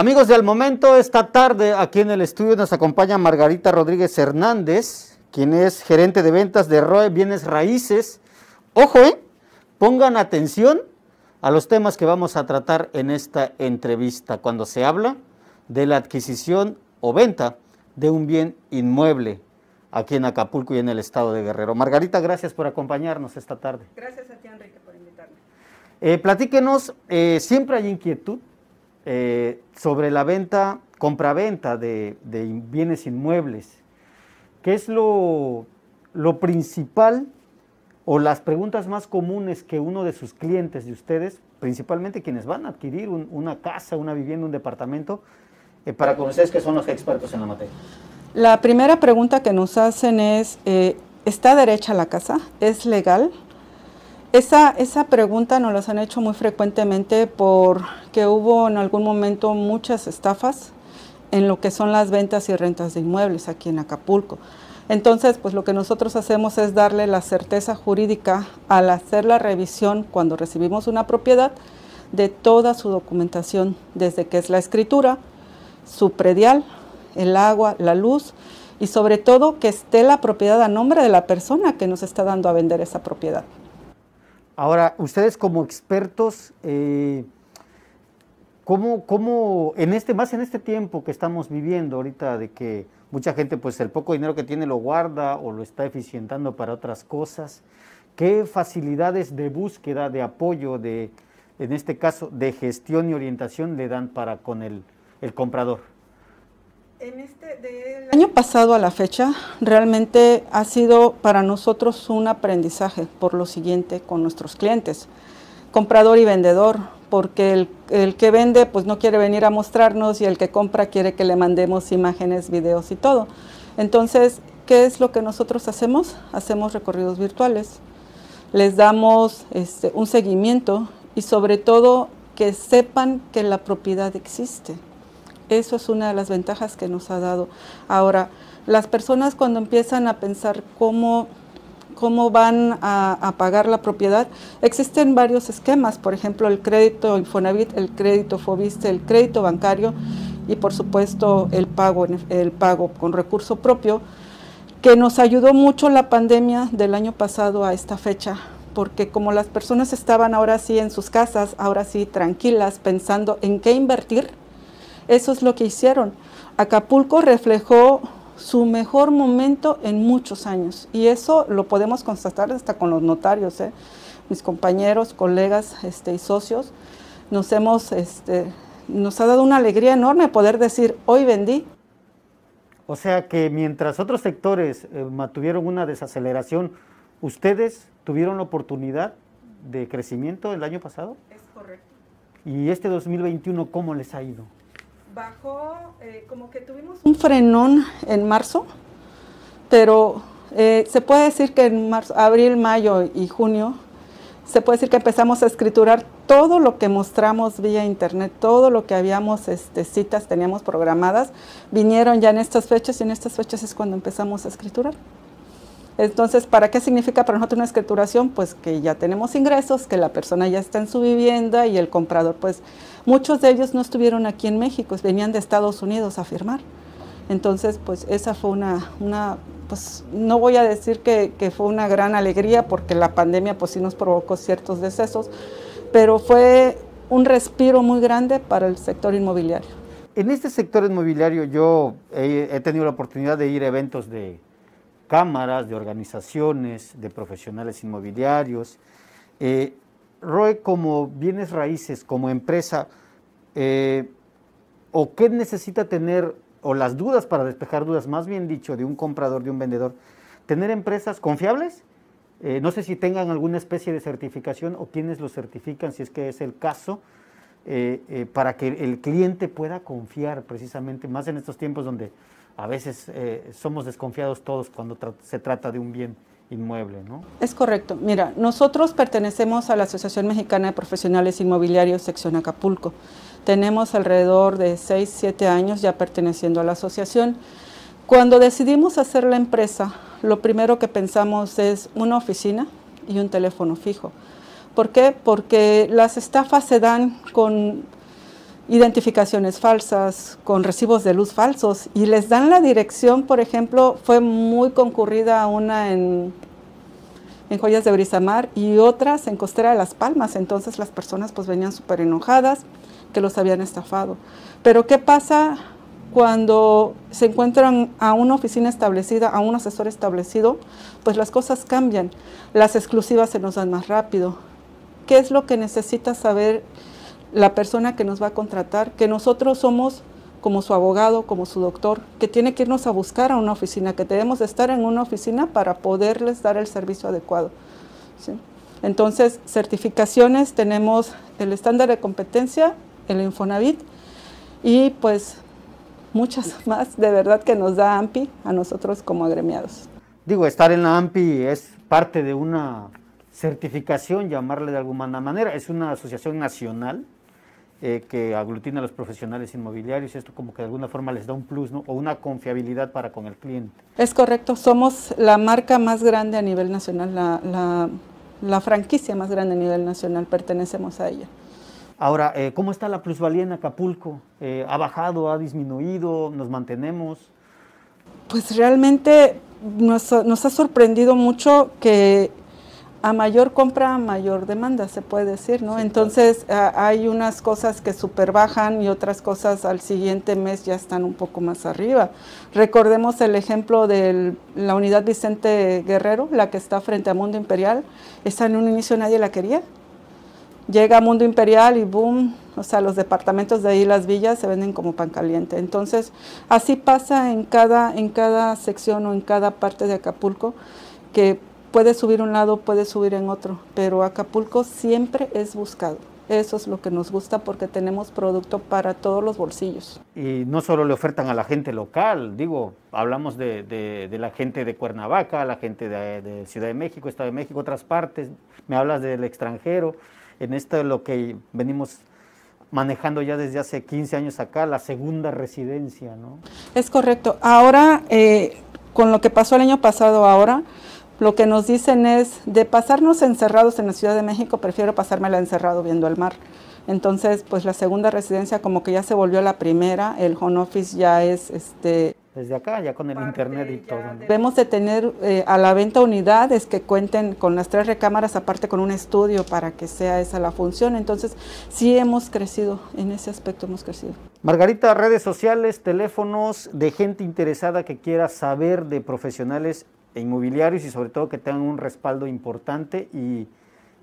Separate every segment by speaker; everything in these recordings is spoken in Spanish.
Speaker 1: Amigos del momento, esta tarde aquí en el estudio nos acompaña Margarita Rodríguez Hernández, quien es gerente de ventas de ROE Bienes Raíces. Ojo, ¿eh? pongan atención a los temas que vamos a tratar en esta entrevista cuando se habla de la adquisición o venta de un bien inmueble aquí en Acapulco y en el estado de Guerrero. Margarita, gracias por acompañarnos esta tarde.
Speaker 2: Gracias a ti, Enrique, por invitarme.
Speaker 1: Eh, platíquenos, eh, siempre hay inquietud eh, sobre la venta, compraventa de, de bienes inmuebles. ¿Qué es lo, lo principal o las preguntas más comunes que uno de sus clientes de ustedes, principalmente quienes van a adquirir una casa, una vivienda, un departamento, eh, para con ustedes que son los expertos en la materia?
Speaker 2: La primera pregunta que nos hacen es, eh, ¿está derecha la casa? ¿Es legal? Esa, esa pregunta nos la han hecho muy frecuentemente porque hubo en algún momento muchas estafas en lo que son las ventas y rentas de inmuebles aquí en Acapulco. Entonces, pues lo que nosotros hacemos es darle la certeza jurídica al hacer la revisión cuando recibimos una propiedad de toda su documentación, desde que es la escritura, su predial, el agua, la luz y sobre todo que esté la propiedad a nombre de la persona que nos está dando a vender esa propiedad.
Speaker 1: Ahora, ustedes como expertos, eh, ¿cómo, ¿cómo, en este, más en este tiempo que estamos viviendo ahorita de que mucha gente pues el poco dinero que tiene lo guarda o lo está eficientando para otras cosas, qué facilidades de búsqueda, de apoyo, de, en este caso, de gestión y orientación le dan para con el el comprador?
Speaker 2: En este, del año pasado a la fecha, realmente ha sido para nosotros un aprendizaje por lo siguiente con nuestros clientes, comprador y vendedor, porque el, que vende pues no quiere venir a mostrarnos y el que compra quiere que le mandemos imágenes, videos y todo. Entonces, ¿qué es lo que nosotros hacemos? Hacemos recorridos virtuales, les damos este, un seguimiento y sobre todo que sepan que la propiedad existe. Eso es una de las ventajas que nos ha dado. Ahora, las personas cuando empiezan a pensar cómo, cómo van a, pagar la propiedad, existen varios esquemas, por ejemplo, el crédito Infonavit, el crédito Fobiste, el crédito bancario y por supuesto el pago, el pago con recurso propio, que nos ayudó mucho la pandemia del año pasado a esta fecha, porque como las personas estaban ahora sí en sus casas, ahora sí tranquilas, pensando en qué invertir, eso es lo que hicieron. Acapulco reflejó su mejor momento en muchos años y eso lo podemos constatar hasta con los notarios, ¿eh? mis compañeros, colegas este, y socios. Nos hemos, este, nos ha dado una alegría enorme poder decir, hoy vendí.
Speaker 1: O sea que mientras otros sectores eh, tuvieron una desaceleración, ¿ustedes tuvieron la oportunidad de crecimiento el año pasado?
Speaker 2: Es correcto.
Speaker 1: ¿Y este 2021 cómo les ha ido?
Speaker 2: Bajó, eh, como que tuvimos un frenón en marzo, pero eh, se puede decir que en marzo, abril, mayo y junio, se puede decir que empezamos a escriturar todo lo que mostramos vía internet, todo lo que habíamos, este, citas teníamos programadas, vinieron ya en estas fechas y en estas fechas es cuando empezamos a escriturar. Entonces, ¿para qué significa para nosotros una escrituración? Pues que ya tenemos ingresos, que la persona ya está en su vivienda y el comprador, pues muchos de ellos no estuvieron aquí en México, venían de Estados Unidos a firmar. Entonces, pues esa fue una, una pues no voy a decir que, que, fue una gran alegría porque la pandemia pues sí nos provocó ciertos decesos, pero fue un respiro muy grande para el sector inmobiliario.
Speaker 1: En este sector inmobiliario yo he, he tenido la oportunidad de ir a eventos de, cámaras, de organizaciones, de profesionales inmobiliarios. Eh, ROE como bienes raíces, como empresa, eh, o qué necesita tener, o las dudas para despejar dudas, más bien dicho, de un comprador, de un vendedor, tener empresas confiables. Eh, no sé si tengan alguna especie de certificación o quiénes lo certifican, si es que es el caso, para que el cliente pueda confiar precisamente, más en estos tiempos donde a veces eh, somos desconfiados todos cuando se trata de un bien inmueble, ¿no?
Speaker 2: Es correcto. Mira, nosotros pertenecemos a la Asociación Mexicana de Profesionales Inmobiliarios, sección Acapulco. Tenemos alrededor de 6, 7 años ya perteneciendo a la asociación. Cuando decidimos hacer la empresa, lo primero que pensamos es una oficina y un teléfono fijo. ¿Por qué? Porque las estafas se dan con identificaciones falsas, con recibos de luz falsos y les dan la dirección, por ejemplo, fue muy concurrida una en, en Joyas de Brisamar y otras en Costera de las Palmas, entonces las personas pues venían súper enojadas que los habían estafado. Pero ¿qué pasa cuando se encuentran a una oficina establecida, a un asesor establecido? Pues las cosas cambian, las exclusivas se nos dan más rápido. ¿Qué es lo que necesita saber la persona que nos va a contratar, que nosotros somos como su abogado, como su doctor, que tiene que irnos a buscar a una oficina, que debemos de estar en una oficina para poderles dar el servicio adecuado. Entonces, certificaciones, tenemos el estándar de competencia, el Infonavit y pues muchas más de verdad que nos da AMPI a nosotros como agremiados.
Speaker 1: Digo, estar en la AMPI es parte de una certificación, llamarle de alguna manera, es una asociación nacional eh, que aglutina a los profesionales inmobiliarios, esto como que de alguna forma les da un plus ¿no? o una confiabilidad para con el cliente.
Speaker 2: Es correcto, somos la marca más grande a nivel nacional, la, la, franquicia más grande a nivel nacional, pertenecemos a ella.
Speaker 1: Ahora, eh, ¿cómo está la plusvalía en Acapulco? Eh, ¿Ha bajado, ha disminuido, nos mantenemos?
Speaker 2: Pues realmente nos, nos ha sorprendido mucho que a mayor compra, mayor demanda, se puede decir, ¿no? Entonces hay unas cosas que super bajan y otras cosas al siguiente mes ya están un poco más arriba. Recordemos el ejemplo de la unidad Vicente Guerrero, la que está frente a Mundo Imperial. Esa en un inicio nadie la quería. Llega Mundo Imperial y boom, o sea, los departamentos de ahí, las villas, se venden como pan caliente. Entonces, así pasa en cada, en cada sección o en cada parte de Acapulco, que puede subir un lado, puede subir en otro, pero Acapulco siempre es buscado. Eso es lo que nos gusta porque tenemos producto para todos los bolsillos.
Speaker 1: Y no solo le ofertan a la gente local, digo, hablamos de, la gente de Cuernavaca, la gente de, Ciudad de México, Estado de México, otras partes, me hablas del extranjero, en esto es lo que venimos manejando ya desde hace 15 años acá, la segunda residencia, ¿no?
Speaker 2: Es correcto. Ahora, eh, con lo que pasó el año pasado ahora, lo que nos dicen es, de pasarnos encerrados en la Ciudad de México, prefiero pasármela encerrado viendo el mar. Entonces, pues la segunda residencia como que ya se volvió la primera, el home office ya es este
Speaker 1: desde acá, ya con el internet y todo.
Speaker 2: Debemos de tener eh, a la venta unidades que cuenten con las tres recámaras, aparte con un estudio para que sea esa la función. Entonces, sí hemos crecido, en ese aspecto hemos crecido.
Speaker 1: Margarita, redes sociales, teléfonos de gente interesada que quiera saber de profesionales inmobiliarios y sobre todo que tengan un respaldo importante y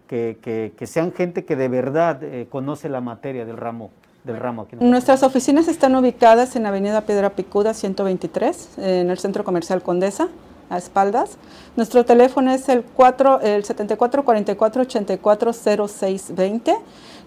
Speaker 1: que, sean gente que de verdad eh, conoce la materia del ramo. Del ramo aquí
Speaker 2: Nuestras oficinas están ubicadas en Avenida Piedra Picuda 123, en el Centro Comercial Condesa, a espaldas. Nuestro teléfono es el, 4, el 74 44 84 06 20.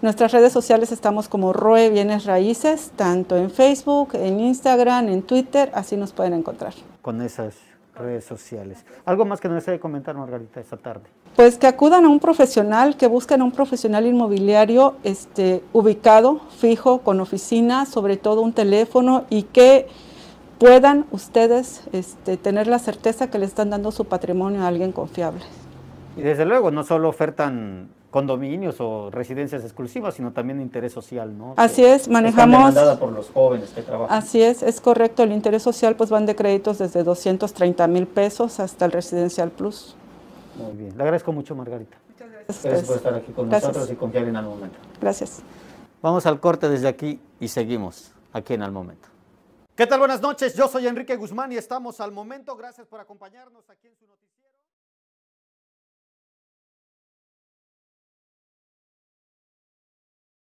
Speaker 2: Nuestras redes sociales estamos como Roe Bienes Raíces, tanto en Facebook, en Instagram, en Twitter, así nos pueden encontrar.
Speaker 1: Con esas redes sociales. ¿Algo más que nos desee comentar, Margarita, esta tarde?
Speaker 2: Pues que acudan a un profesional, que busquen a un profesional inmobiliario este, ubicado, fijo, con oficina, sobre todo un teléfono y que puedan ustedes este, tener la certeza que le están dando su patrimonio a alguien confiable.
Speaker 1: Y desde luego, no solo ofertan condominios o residencias exclusivas, sino también interés social, ¿no?
Speaker 2: Así es, manejamos...
Speaker 1: por los jóvenes que trabajan.
Speaker 2: Así es, es correcto, el interés social pues van de créditos desde 230 mil pesos hasta el Residencial Plus.
Speaker 1: Muy bien, le agradezco mucho Margarita.
Speaker 2: Muchas gracias.
Speaker 1: Gracias por estar aquí con nosotros y confiar en Al Momento.
Speaker 2: Gracias.
Speaker 1: Vamos al corte desde aquí y seguimos aquí en Al Momento. ¿Qué tal? Buenas noches, yo soy Enrique Guzmán y estamos al momento. Gracias por acompañarnos aquí en su noticiero.